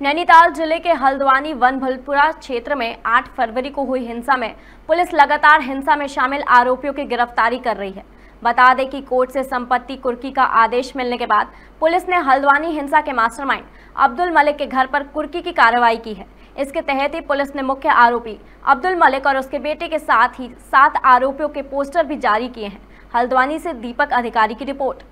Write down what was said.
नैनीताल ज़िले के हल्द्वानी वन भलपुरा क्षेत्र में 8 फरवरी को हुई हिंसा में पुलिस लगातार हिंसा में शामिल आरोपियों की गिरफ्तारी कर रही है। बता दें कि कोर्ट से संपत्ति कुर्की का आदेश मिलने के बाद पुलिस ने हल्द्वानी हिंसा के मास्टरमाइंड अब्दुल मलिक के घर पर कुर्की की कार्रवाई की है। इसके तहत ही पुलिस ने मुख्य आरोपी अब्दुल मलिक और उसके बेटे के साथ ही सात आरोपियों के पोस्टर भी जारी किए हैं। हल्द्वानी से दीपक अधिकारी की रिपोर्ट।